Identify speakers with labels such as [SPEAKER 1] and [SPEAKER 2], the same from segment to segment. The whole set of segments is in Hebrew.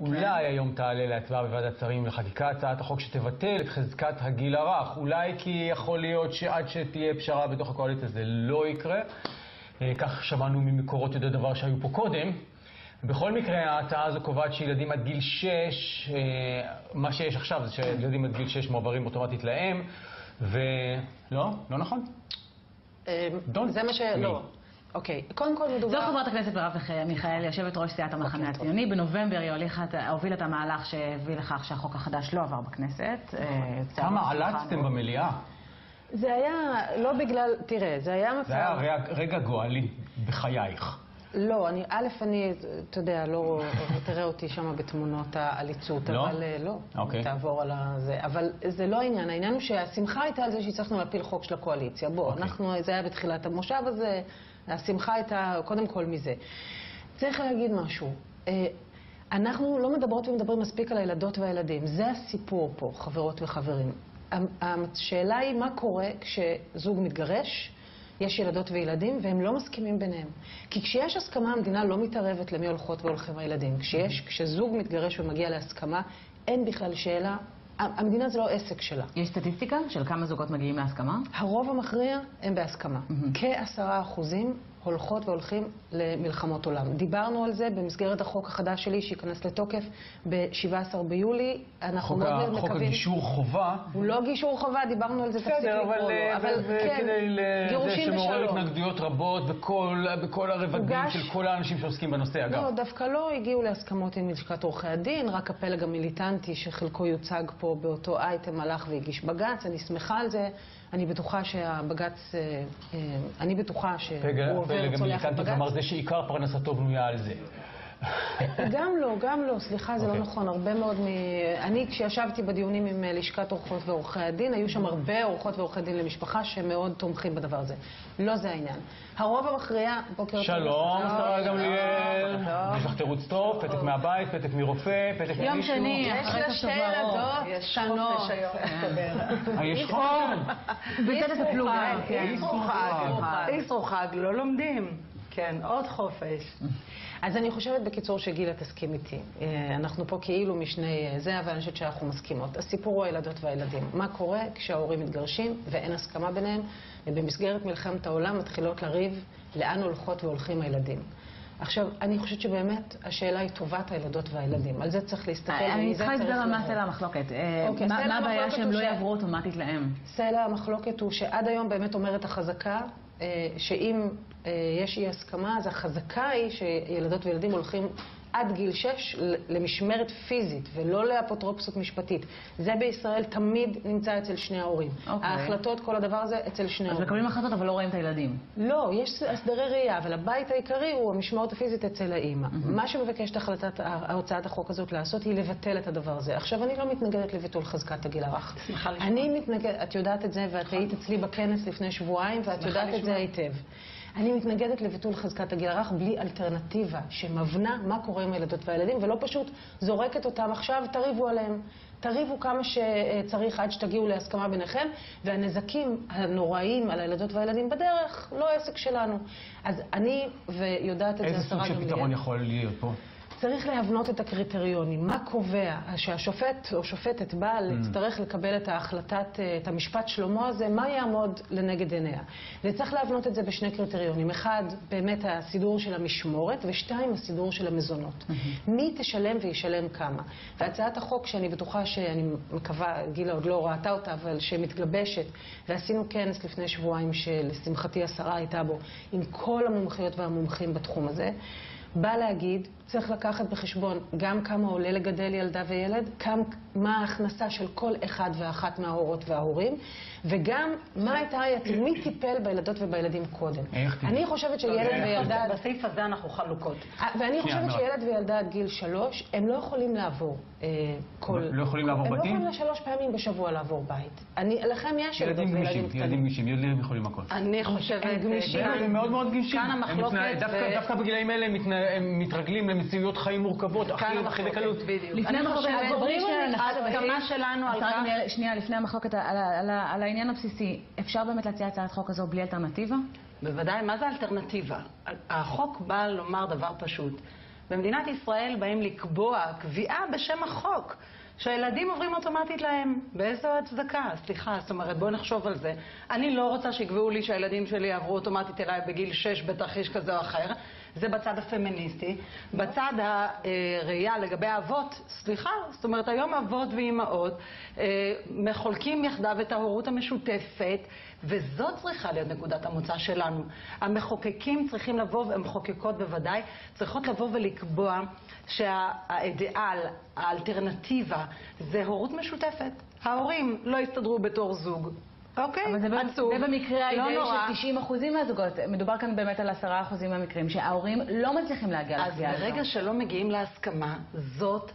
[SPEAKER 1] אולי היום תעלה להצבעה בוועדת שרים לחקיקה הצעת החוק שתבטל את חזקת הגיל הרך. אולי כי יכול להיות שעד שתהיה פשרה בתוך הקואליציה זה לא יקרה. אה, כך שמענו ממקורות יודעי דבר שהיו פה קודם. בכל מקרה, ההצעה הזו קובעת שילדים עד גיל 6, אה, מה שיש עכשיו זה שילדים עד גיל 6 מועברים אוטומטית לאם, ו... לא? לא נכון?
[SPEAKER 2] אה, זה מה ש... לא. אוקיי, קודם כל מדובר...
[SPEAKER 3] זו חברת הכנסת מרב מיכאלי, יושבת ראש סיעת המחנה הציוני. בנובמבר היא הובילה את המהלך שהביא לכך שהחוק החדש לא עבר בכנסת. אה,
[SPEAKER 1] כמה עלצתם. במליאה?
[SPEAKER 2] זה היה לא בגלל... תראה, זה היה מצב...
[SPEAKER 1] זה היה רגע, רגע גואלי בחייך.
[SPEAKER 2] לא, אני, א', אני, אתה יודע, לא, תראה אותי שם בתמונות העליצות,
[SPEAKER 1] לא?
[SPEAKER 2] אבל אה, לא,
[SPEAKER 1] אוקיי.
[SPEAKER 2] תעבור על זה, אבל זה לא העניין, העניין הוא שהשמחה הייתה על זה שהצלחנו להפיל חוק של הקואליציה, בוא,
[SPEAKER 1] אוקיי.
[SPEAKER 2] אנחנו, זה היה בתחילת המושב הזה, השמחה הייתה קודם כל מזה. צריך להגיד משהו, אה, אנחנו לא מדברות ומדברים מספיק על הילדות והילדים, זה הסיפור פה, חברות וחברים. השאלה היא מה קורה כשזוג מתגרש, יש ילדות וילדים, והם לא מסכימים ביניהם. כי כשיש הסכמה, המדינה לא מתערבת למי הולכות והולכים הילדים. כשיש, כשזוג מתגרש ומגיע להסכמה, אין בכלל שאלה, המדינה זה לא עסק שלה.
[SPEAKER 3] יש סטטיסטיקה של כמה זוגות מגיעים להסכמה?
[SPEAKER 2] הרוב המכריע הם בהסכמה. כעשרה אחוזים הולכות והולכים למלחמות עולם. דיברנו על זה במסגרת החוק החדש שלי שייכנס לתוקף ב-17 ביולי. אנחנו
[SPEAKER 1] חוק,
[SPEAKER 2] מאוד מקווים...
[SPEAKER 1] חוק הגישור חובה,
[SPEAKER 2] הוא לא גישור חובה, דיברנו על זה, תפסיק לקרוא לו.
[SPEAKER 1] אה,
[SPEAKER 2] אבל כן,
[SPEAKER 1] וכדי ל... זה
[SPEAKER 2] גירושים
[SPEAKER 1] שמעורר. התנגדויות רבות בכל, בכל הרבדים של כל האנשים שעוסקים בנושא, אגב.
[SPEAKER 2] לא, דווקא לא הגיעו להסכמות עם לשכת עורכי הדין, רק הפלג המיליטנטי שחלקו יוצג פה באותו אייטם הלך והגיש בג"ץ, אני שמחה על זה, אני בטוחה שהבג"ץ, אה, אה, אני בטוחה שהוא עובר, צולח את בג"ץ.
[SPEAKER 1] כלומר זה שעיקר פרנסתו בנויה על זה.
[SPEAKER 2] גם לא, גם לא, סליחה, זה לא
[SPEAKER 1] אוקיי.
[SPEAKER 2] נכון. הרבה מאוד מ... אני, כשישבתי בדיונים עם אה, לשכת עורכות ועורכי הדין, היו שם הרבה עורכות ועורכי דין למשפחה שמאוד תומכים בדבר הזה. לא זה העניין. הרוב המכריע, בוקר טוב.
[SPEAKER 1] שלום. שרה גמליאל. יש לך תירוץ טוב, פתק מהבית, פתק מרופא, פתק
[SPEAKER 3] יום
[SPEAKER 1] ממישהו.
[SPEAKER 3] שני,
[SPEAKER 2] יש לה שתי. ילדות.
[SPEAKER 1] אה, יש חוק?
[SPEAKER 3] בצד תטפלו גם.
[SPEAKER 4] כן, אסרו חג,
[SPEAKER 3] כן.
[SPEAKER 4] אסרו חג, לא לומדים. כן, עוד חופש.
[SPEAKER 2] אז אני חושבת בקיצור שגילה תסכים איתי. אה, אנחנו פה כאילו משני אה, זה, אבל אני חושבת שאנחנו מסכימות. הסיפור הוא הילדות והילדים. מה קורה כשההורים מתגרשים ואין הסכמה ביניהם, ובמסגרת מלחמת העולם מתחילות לריב לאן הולכות והולכים הילדים. עכשיו, אני חושבת שבאמת השאלה היא טובת הילדות והילדים. על זה צריך להסתכל.
[SPEAKER 3] אני
[SPEAKER 2] ומזה
[SPEAKER 3] צריכה הסבר על מה
[SPEAKER 2] לבוא.
[SPEAKER 3] סלע המחלוקת. אה,
[SPEAKER 2] אוקיי,
[SPEAKER 3] מה מה הבעיה שהם לא יעברו אוטומטית לאם?
[SPEAKER 2] סלע המחלוקת הוא שעד היום באמת אומרת החזקה, אה, שאם אה, יש אי הסכמה, אז החזקה היא שילדות וילדים הולכים עד גיל 6 למשמרת פיזית ולא לאפוטרופסות משפטית. זה בישראל תמיד נמצא אצל שני ההורים.
[SPEAKER 3] אוקיי.
[SPEAKER 2] ההחלטות, כל הדבר הזה, אצל שני
[SPEAKER 3] אז
[SPEAKER 2] ההורים.
[SPEAKER 3] מקבלים החלטות אבל לא רואים את הילדים.
[SPEAKER 2] לא, יש הסדרי ראייה, אבל הבית העיקרי הוא המשמורת הפיזית אצל האימא. מה שמבקשת החלטת, הצעת החוק הזאת לעשות היא לבטל את הדבר הזה. עכשיו, אני לא מתנגדת לביטול חזקת הגיל הרך.
[SPEAKER 4] שמחה לשמוע.
[SPEAKER 2] אני מתנגדת, את יודעת את זה, ואת היית אצלי בכנס לפני שבועיים, ואת יודעת את זה היטב. אני מתנגדת לביטול חזקת הגיל הרך בלי אלטרנטיבה שמבנה מה קורה עם הילדות והילדים, ולא פשוט זורקת אותם עכשיו, תריבו עליהם. תריבו כמה שצריך עד שתגיעו להסכמה ביניכם, והנזקים הנוראיים על הילדות והילדים בדרך, לא עסק שלנו. אז אני, ויודעת את זה
[SPEAKER 1] איזה
[SPEAKER 2] השרה
[SPEAKER 1] סוג של
[SPEAKER 2] גמליאל,
[SPEAKER 1] פתרון יכול להיות פה?
[SPEAKER 2] צריך להבנות את הקריטריונים. מה קובע שהשופט או שופטת באה
[SPEAKER 1] Mm.
[SPEAKER 2] להצטרך לקבל את ההחלטת, אה, את המשפט שלמה הזה, מה יעמוד לנגד עיניה? וצריך להבנות את זה בשני קריטריונים. אחד, באמת הסידור של המשמורת, ושתיים, הסידור של המזונות.
[SPEAKER 1] Mm-hmm.
[SPEAKER 2] מי תשלם וישלם כמה? והצעת החוק, שאני בטוחה שאני מקווה, גילה עוד לא ראתה אותה, אבל שמתגבשת, ועשינו כנס לפני שבועיים, שלשמחתי השרה הייתה בו, עם כל המומחיות והמומחים בתחום הזה. בא להגיד, צריך לקחת בחשבון גם כמה עולה לגדל ילדה וילד, כמה, מה ההכנסה של כל אחד ואחת מההורות וההורים, וגם מה הייתה, מי טיפל בילדות ובילדים קודם. אני חושבת שילד וילדה...
[SPEAKER 4] בסעיף הזה אנחנו חלוקות.
[SPEAKER 2] ואני חושבת. שילד וילדה עד גיל שלוש, הם לא יכולים לעבור אה, כל...
[SPEAKER 1] לא יכולים לעבור
[SPEAKER 2] הם
[SPEAKER 1] בתים?
[SPEAKER 2] הם לא יכולים שלוש פעמים בשבוע לעבור בית. אני, לכם יש ילדות
[SPEAKER 1] ילדים
[SPEAKER 2] וילדים קטנים.
[SPEAKER 1] ילדים גמישים, ילדים יכולים הכל.
[SPEAKER 4] אני חושבת...
[SPEAKER 2] הם גמישים.
[SPEAKER 1] הם מאוד מאוד גמישים.
[SPEAKER 4] כאן
[SPEAKER 1] הם
[SPEAKER 4] המחלוקת...
[SPEAKER 1] דווקא- בגילאים האלה הם מתרגלים למציאויות חיים מורכבות, הכי בקלות.
[SPEAKER 4] בדיוק.
[SPEAKER 3] לפני
[SPEAKER 4] אני ההסכמה שלנו על
[SPEAKER 3] השרה
[SPEAKER 4] כך...
[SPEAKER 3] גמליאל, שנייה, לפני המחלוקת על, העניין הבסיסי, אפשר באמת להציע הצעת חוק הזו בלי אלטרנטיבה?
[SPEAKER 4] בוודאי, מה זה אלטרנטיבה? החוק בא לומר דבר פשוט. במדינת ישראל באים לקבוע קביעה בשם החוק. שהילדים עוברים אוטומטית להם. באיזו הצדקה? סליחה, זאת אומרת, בואו נחשוב על זה. אני לא רוצה שיקבעו לי שהילדים שלי יעברו אוטומטית אליי בגיל 6 בתרחיש כזה או אחר. זה בצד הפמיניסטי. בצד הראייה לגבי האבות, סליחה, זאת אומרת, היום אבות ואימהות אה, מחולקים יחדיו את ההורות המשותפת, וזאת צריכה להיות נקודת המוצא שלנו. המחוקקים צריכים לבוא, המחוקקות בוודאי, צריכות לבוא ולקבוע שהאידיאל, האלטרנטיבה, זה הורות משותפת. ההורים לא יסתדרו בתור זוג. אוקיי,
[SPEAKER 3] אבל זה, במקרה
[SPEAKER 4] לא
[SPEAKER 3] האידאי. של 90 אחוזים מהזוגות. מדובר כאן באמת על 10 אחוזים מהמקרים שההורים לא מצליחים להגיע
[SPEAKER 4] אז
[SPEAKER 3] לקביעה
[SPEAKER 4] ברגע
[SPEAKER 3] הזו.
[SPEAKER 4] שלא מגיעים להסכמה, זאת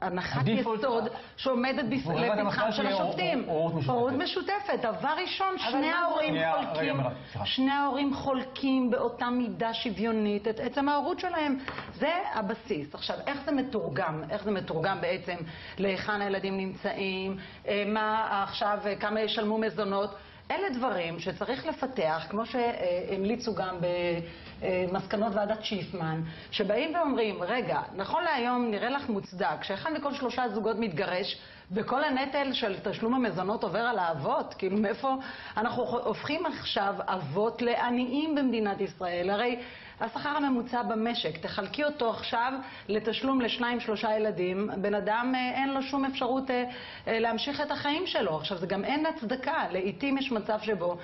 [SPEAKER 4] הנחת יסוד שעומדת לפתחם של השופטים.
[SPEAKER 1] הורות משותפת.
[SPEAKER 4] דבר ראשון, ההורים חולקים. שני ההורים חולקים באותה מידה שוויונית את עצם ההורות שלהם. זה הבסיס. עכשיו, איך זה מתורגם? איך זה מתורגם בעצם להיכן הילדים נמצאים, אה, מה עכשיו, אה, כמה ישלמו מזונות? אלה דברים שצריך לפתח, כמו שהמליצו גם במסקנות ועדת שיפמן, שבאים ואומרים, רגע, נכון להיום נראה לך מוצדק שאחד מכל שלושה זוגות מתגרש, וכל הנטל של תשלום המזונות עובר על האבות? כאילו, מאיפה אנחנו הופכים עכשיו אבות לעניים במדינת ישראל? הרי השכר הממוצע במשק, תחלקי אותו עכשיו לתשלום לשניים, שלושה ילדים, בן אדם אה, אין לו שום אפשרות אה, אה, להמשיך את החיים שלו. עכשיו, זה גם אין הצדקה. לעתים יש מצב שבו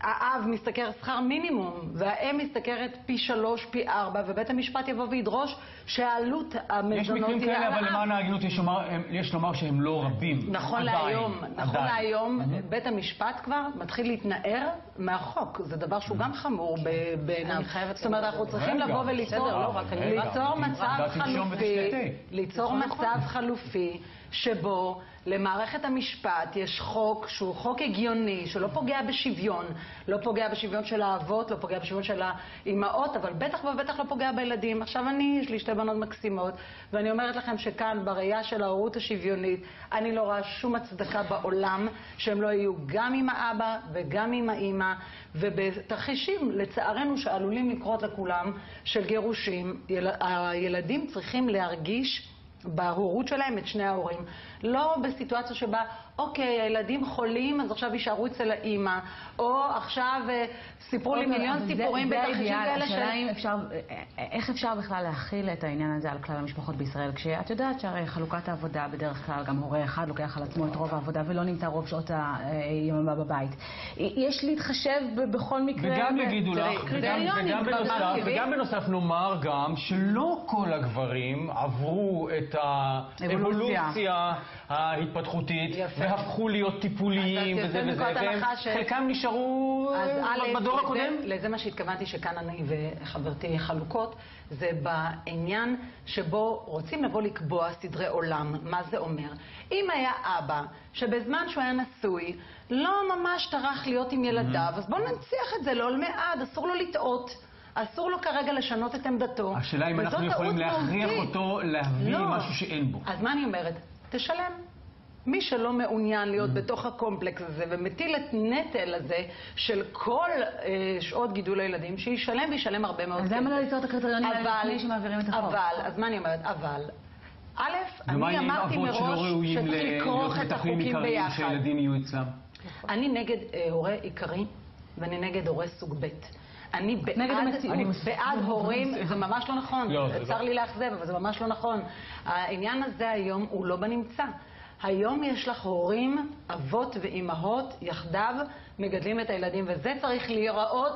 [SPEAKER 4] האב משתכר שכר מינימום, והאם משתכרת פי שלוש, פי ארבע, ובית המשפט יבוא וידרוש שהעלות
[SPEAKER 1] יש
[SPEAKER 4] המזונות
[SPEAKER 1] מקרים
[SPEAKER 4] תהיה
[SPEAKER 1] כאלה,
[SPEAKER 4] על
[SPEAKER 1] אבל
[SPEAKER 4] האב.
[SPEAKER 1] למען ההגינות יש לומר- הם- יש לומר שהם לא רבים.
[SPEAKER 4] נכון
[SPEAKER 1] עדיין,
[SPEAKER 4] להיום, נכון
[SPEAKER 1] עדיין.
[SPEAKER 4] להיום, בית המשפט כבר מתחיל להתנער מהחוק. זה דבר שהוא גם חמור בעיניו. זאת אומרת, אנחנו צריכים
[SPEAKER 1] רגע,
[SPEAKER 4] לבוא וליצור
[SPEAKER 1] בסדר, לא
[SPEAKER 4] ליצור מצב חלופי. ליצור מצב חלופי שבו למערכת המשפט יש חוק שהוא חוק הגיוני, שלא פוגע בשוויון, לא פוגע בשוויון של האבות, לא פוגע בשוויון של האימהות, אבל בטח ובטח לא פוגע בילדים. עכשיו אני, יש לי שתי בנות מקסימות, ואני אומרת לכם שכאן, בראייה של ההורות השוויונית, אני לא רואה שום הצדקה בעולם שהם לא יהיו גם עם האבא וגם עם האימא, ובתרחישים, לצערנו, שעלולים לקרות לכולם, של גירושים, יל... הילדים צריכים להרגיש בהורות שלהם את שני ההורים. לא בסיטואציה שבה, אוקיי, הילדים חולים, אז עכשיו יישארו אצל האימא, או עכשיו אה, סיפרו לי מיליון סיפורים בתרחישים. כאלה
[SPEAKER 3] השאלה
[SPEAKER 4] של...
[SPEAKER 3] אם אפשר, איך אפשר בכלל להכיל את העניין הזה על כלל המשפחות בישראל, כשאת יודעת שהרי חלוקת העבודה, בדרך כלל גם הורה אחד לוקח על עצמו את רוב העבודה ולא נמצא רוב שעות היממה בבית. יש להתחשב בכל מקרה.
[SPEAKER 1] וגם יגידו לך. וגם בנוסף נאמר גם שלא כל הגברים עברו את האבולוציה ההתפתחותית
[SPEAKER 4] יפה.
[SPEAKER 1] והפכו להיות טיפוליים וזה וזה, והם
[SPEAKER 4] ש-
[SPEAKER 1] חלקם נשארו
[SPEAKER 4] א',
[SPEAKER 1] בדור
[SPEAKER 4] לזה-
[SPEAKER 1] הקודם.
[SPEAKER 4] לזה מה שהתכוונתי שכאן אני וחברתי חלוקות, זה בעניין שבו רוצים לבוא לקבוע סדרי עולם. מה זה אומר? אם היה אבא שבזמן שהוא היה נשוי לא ממש טרח להיות עם ילדיו, אז בואו ננציח את זה לעולמי עד, אסור לו לטעות. אסור לו כרגע לשנות את עמדתו.
[SPEAKER 1] השאלה אם אנחנו יכולים להכריח. אותו להביא
[SPEAKER 4] לא.
[SPEAKER 1] משהו שאין בו.
[SPEAKER 4] אז מה אני אומרת? תשלם. מי שלא מעוניין להיות בתוך הקומפלקס הזה ומטיל את נטל הזה של כל אה, שעות גידול הילדים, שישלם וישלם הרבה מאוד
[SPEAKER 3] אז
[SPEAKER 4] כסף.
[SPEAKER 3] למה לא ליצור את הקריטריונים האלה לפני שמעבירים את החוק?
[SPEAKER 4] אבל, אז מה אני אומרת? אבל, א', אני אמרתי מראש שצריך לכרוך את החוקים ביחד.
[SPEAKER 1] שילדים יהיו אצלם?
[SPEAKER 4] אני נגד אה, הורה עיקרי ואני נגד הורה סוג ב'. אני בעד, הורים, זה ממש לא נכון.
[SPEAKER 1] לא, זה
[SPEAKER 4] צר
[SPEAKER 1] לא.
[SPEAKER 4] לי לאכזב, אבל זה ממש לא נכון. העניין הזה היום הוא לא בנמצא. היום יש לך הורים, אבות ואימהות, יחדיו מגדלים את הילדים, וזה צריך להיראות,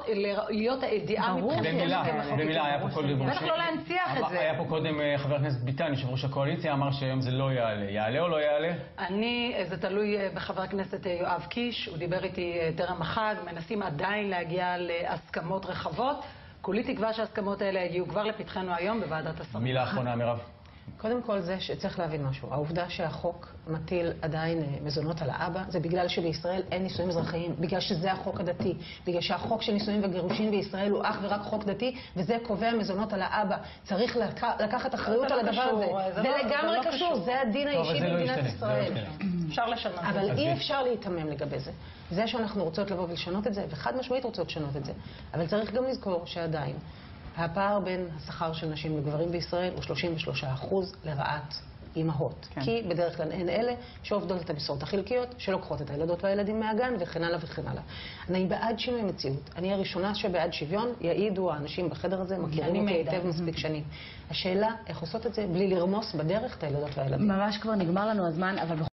[SPEAKER 4] להיות האידיאל
[SPEAKER 3] ברור
[SPEAKER 4] מבחינתנו
[SPEAKER 1] במילה, היה פה קודם...
[SPEAKER 4] בטח לא להנציח את זה.
[SPEAKER 1] היה פה קודם אה, חבר הכנסת ביטן, יושב ראש הקואליציה, אמר שהיום זה לא יעלה. יעלה או לא יעלה?
[SPEAKER 4] אני, זה תלוי אה, בחבר הכנסת אה, יואב קיש, הוא דיבר איתי אה, טרם החג, מנסים עדיין להגיע להסכמות רחבות. כולי תקווה שההסכמות האלה יגיעו כבר לפתחנו היום בוועדת השרים.
[SPEAKER 1] מילה אחרונה, מירב.
[SPEAKER 2] קודם כל זה שצריך להבין משהו. העובדה שהחוק מטיל עדיין אה, מזונות על האבא, זה בגלל שבישראל אין נישואים אזרחיים, בגלל שזה החוק הדתי, בגלל שהחוק של נישואים וגירושים בישראל הוא אך ורק חוק דתי, וזה קובע מזונות על האבא. צריך לק... לקחת אחריות על
[SPEAKER 4] לא
[SPEAKER 2] הדבר הזה.
[SPEAKER 4] זה
[SPEAKER 2] זה
[SPEAKER 4] לא- זה
[SPEAKER 2] לגמרי
[SPEAKER 4] לא
[SPEAKER 2] קשור,
[SPEAKER 4] קשור.
[SPEAKER 2] זה הדין
[SPEAKER 1] אבל
[SPEAKER 2] האישי
[SPEAKER 1] לא
[SPEAKER 2] במדינת
[SPEAKER 1] לא
[SPEAKER 2] ישראל.
[SPEAKER 4] אפשר לשנות
[SPEAKER 2] אבל. אי אפשר להיתמם לגבי זה. זה שאנחנו רוצות לבוא ולשנות את זה, וחד משמעית רוצות לשנות את זה. אבל צריך גם לזכור שעדיין הפער בין השכר של נשים לגברים בישראל הוא 33 אחוז לרעת אימהות.
[SPEAKER 3] כן.
[SPEAKER 2] כי בדרך כלל הן אלה שעובדות את המשרות החלקיות, שלוקחות את הילדות והילדים מהגן וכן הלאה וכן הלאה. אני בעד שינוי מציאות. אני הראשונה שבעד שוויון, יעידו האנשים בחדר הזה, מכירים אותי. היטב מספיק שנים. השאלה, איך עושות את זה בלי לרמוס בדרך את הילדות והילדים.
[SPEAKER 3] ממש כבר נגמר לנו הזמן, אבל